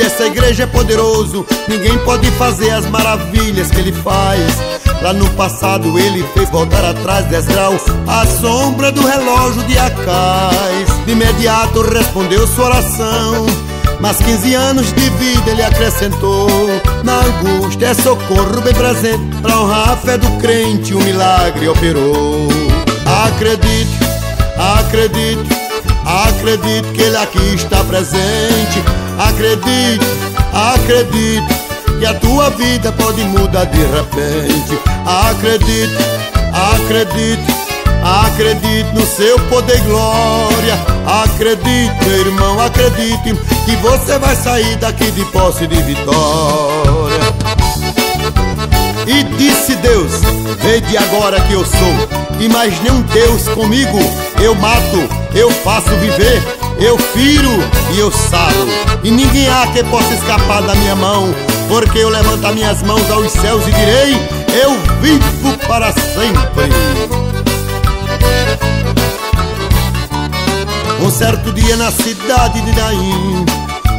dessa igreja é poderoso. Ninguém pode fazer as maravilhas que ele faz. Lá no passado ele fez voltar atrás 10 graus. A sombra do relógio de Acais. De imediato respondeu sua oração. Mas 15 anos de vida ele acrescentou. Na angústia é socorro bem presente. Pra honrar a fé do crente o milagre operou. Acredite, acredite, acredite que ele aqui está presente. Acredite, acredite que a tua vida pode mudar de repente. Acredite, acredite, acredite no seu poder e glória. Acredite, meu irmão, acredite Que você vai sair daqui de posse de vitória. E disse Deus, vede agora que eu sou. E mais nenhum Deus comigo. Eu mato, eu faço viver. Eu firo e eu saro. E ninguém há que possa escapar da minha mão. Porque eu levanto minhas mãos aos céus e direi: Eu vivo para sempre. Um certo dia na cidade de Naim,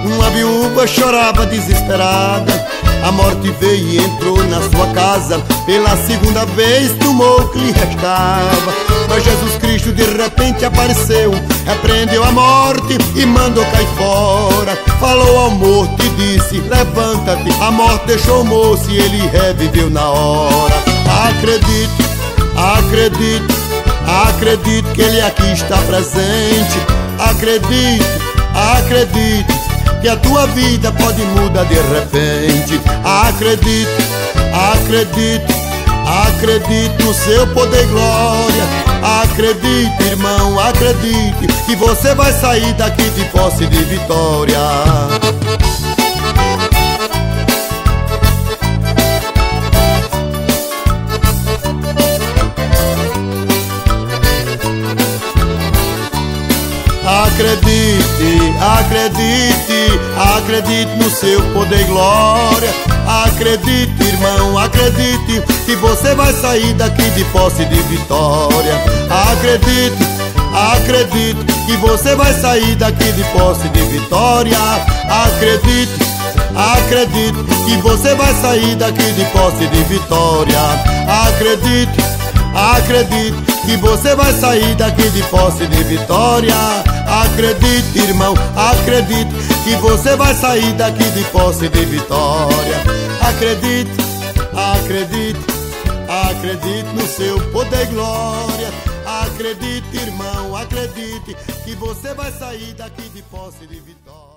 uma viúva chorava desesperada. A morte veio e entrou na sua casa, pela segunda vez tomou o que lhe restava. Mas Jesus Cristo de repente apareceu, repreendeu a morte e mandou cair fora. Falou ao morto e disse: Levanta-te. A morte deixou o moço e ele reviveu na hora. Acredite, acredite, acredite que ele aqui está presente. Acredite, acredite que a tua vida pode mudar de repente. Acredite, acredite, acredite no seu poder e glória. Acredite, irmão, acredite que você vai sair daqui de posse de vitória. Acredite, acredite, acredite no seu poder e glória. Acredite, irmão, acredite que você vai sair daqui de posse de vitória. Acredite, acredite que você vai sair daqui de posse de vitória. Acredite, acredite que você vai sair daqui de posse de vitória. Acredite, acredite que você vai sair daqui de posse de vitória. Acredite, irmão, acredite que você vai sair daqui de posse de vitória. Acredite, acredite, acredite no seu poder e glória. Acredite, irmão, acredite que você vai sair daqui de posse de vitória.